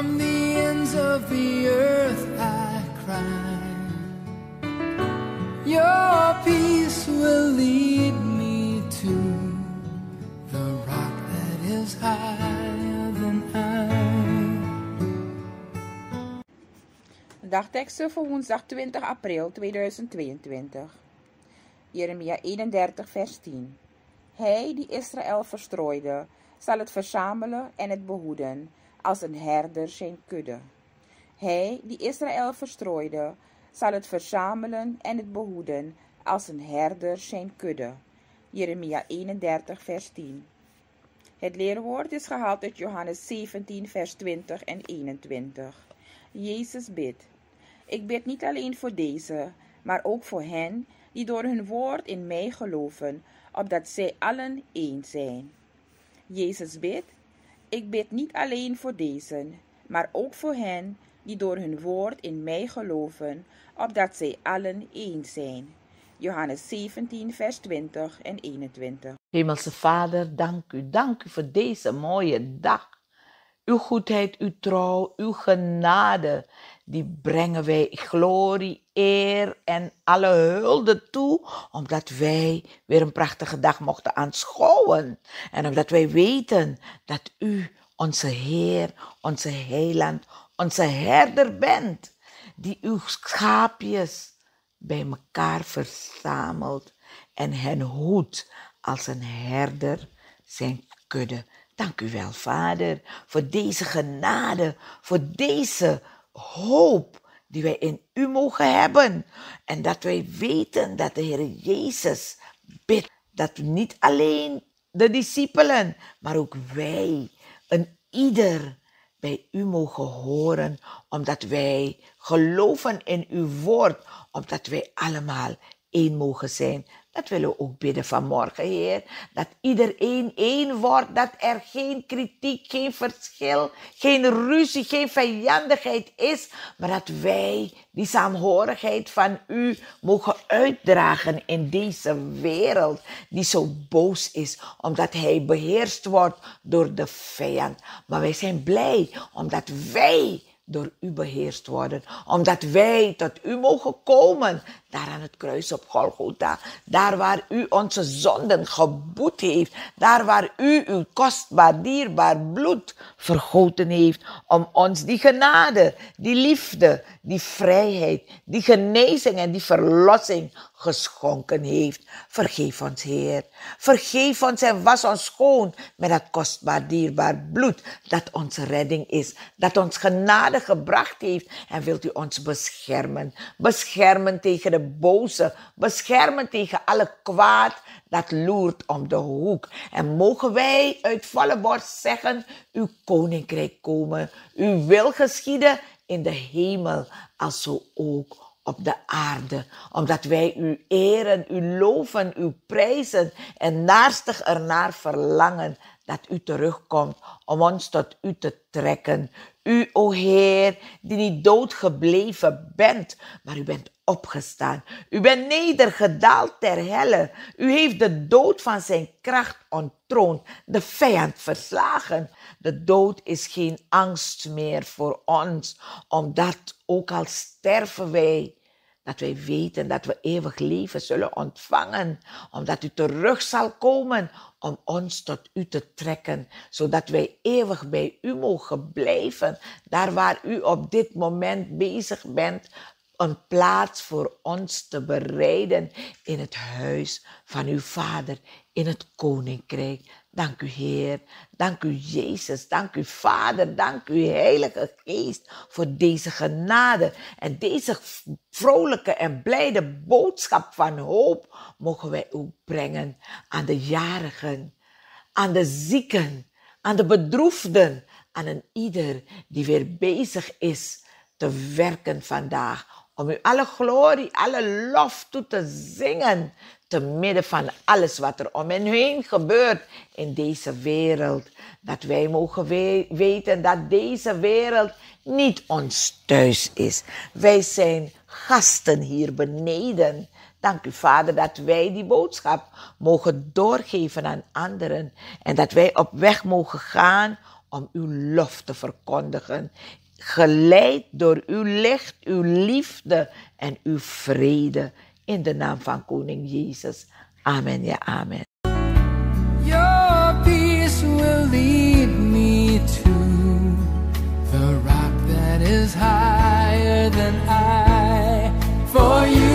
From the ends of the earth I cry. Your peace will lead me to the rock that is higher than I. Dagteksten voor woensdag 20 april 2022. Jeremia 31, vers 10. Hij die Israël verstrooide, zal het verzamelen en het behoeden, als een herder zijn kudde. Hij die Israël verstrooide, zal het verzamelen en het behoeden, als een herder zijn kudde. Jeremia 31, vers 10. Het leerwoord is gehaald uit Johannes 17, vers 20 en 21. Jezus bidt. Ik bid niet alleen voor deze, maar ook voor hen die door hun woord in mij geloven, opdat zij allen één zijn. Jezus bidt. Ik bid niet alleen voor deze, maar ook voor hen die door hun woord in mij geloven, opdat zij allen één zijn. Johannes 17, vers 20 en 21. Hemelse Vader, dank u, dank u voor deze mooie dag. Uw goedheid, uw trouw, uw genade, die brengen wij glorie, eer en alle hulde toe, omdat wij weer een prachtige dag mochten aanschouwen. En omdat wij weten dat u onze Heer, onze Heiland, onze herder bent, die uw schaapjes bij elkaar verzamelt en hen hoedt als een herder zijn kudde. Dank u wel, Vader, voor deze genade, voor deze hoop die wij in u mogen hebben. En dat wij weten dat de Heer Jezus bidt dat niet alleen de discipelen, maar ook wij, een ieder bij u mogen horen, omdat wij geloven in uw woord, omdat wij allemaal één mogen zijn. Dat willen we ook bidden vanmorgen, Heer. Dat iedereen één wordt, dat er geen kritiek, geen verschil, geen ruzie, geen vijandigheid is, maar dat wij die saamhorigheid van U mogen uitdragen in deze wereld die zo boos is, omdat hij beheerst wordt door de vijand. Maar wij zijn blij omdat wij door u beheerst worden. Omdat wij tot u mogen komen. Daar aan het kruis op Golgotha. Daar waar u onze zonden geboet heeft. Daar waar u uw kostbaar, dierbaar bloed vergoten heeft. Om ons die genade, die liefde, die vrijheid, die genezing en die verlossing geschonken heeft. Vergeef ons, Heer. Vergeef ons en was ons schoon met dat kostbaar, dierbaar bloed dat onze redding is. Dat ons genade gebracht heeft en wilt u ons beschermen. Beschermen tegen de boze. Beschermen tegen alle kwaad dat loert om de hoek. En mogen wij uit volle borst zeggen, uw koninkrijk komen. Uw wil geschieden in de hemel, als zo ook op de aarde, omdat wij u eren, u loven, u prijzen en naastig ernaar verlangen dat u terugkomt om ons tot u te trekken. U, o Heer, die niet dood gebleven bent, maar u bent opgestaan. U bent nedergedaald ter helle. U heeft de dood van zijn kracht ontroond, de vijand verslagen. De dood is geen angst meer voor ons, omdat ook al sterven wij, dat wij weten dat we eeuwig leven zullen ontvangen, omdat u terug zal komen om ons tot u te trekken, zodat wij eeuwig bij u mogen blijven, daar waar u op dit moment bezig bent een plaats voor ons te bereiden in het huis van uw Vader, in het Koninkrijk. Dank u Heer, dank u Jezus, dank u Vader, dank u Heilige Geest voor deze genade en deze vrolijke en blijde boodschap van hoop mogen wij ook brengen aan de jarigen, aan de zieken, aan de bedroefden, aan een ieder die weer bezig is te werken vandaag. Om u alle glorie, alle lof toe te zingen, te midden van alles wat er om hen heen gebeurt in deze wereld. Dat wij mogen weten dat deze wereld niet ons thuis is. Wij zijn gasten hier beneden. Dank u, Vader, dat wij die boodschap mogen doorgeven aan anderen en dat wij op weg mogen gaan om uw lof te verkondigen. Geleid door uw licht, uw liefde en uw vrede. In the naam van Koning Jezus. Amen, ja, amen. Your peace will lead me to the rock that is higher than I. For you.